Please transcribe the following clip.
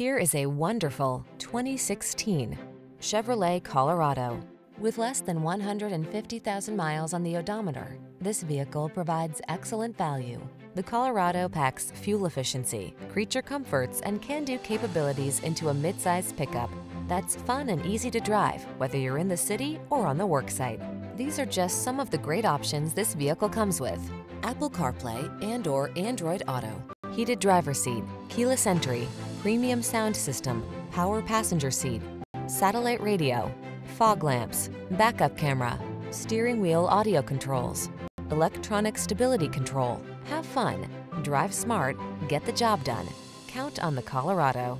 Here is a wonderful 2016 Chevrolet Colorado. With less than 150,000 miles on the odometer, this vehicle provides excellent value. The Colorado packs fuel efficiency, creature comforts, and can-do capabilities into a midsize pickup that's fun and easy to drive, whether you're in the city or on the worksite. These are just some of the great options this vehicle comes with. Apple CarPlay and or Android Auto, heated driver seat, keyless entry, premium sound system, power passenger seat, satellite radio, fog lamps, backup camera, steering wheel audio controls, electronic stability control. Have fun, drive smart, get the job done. Count on the Colorado.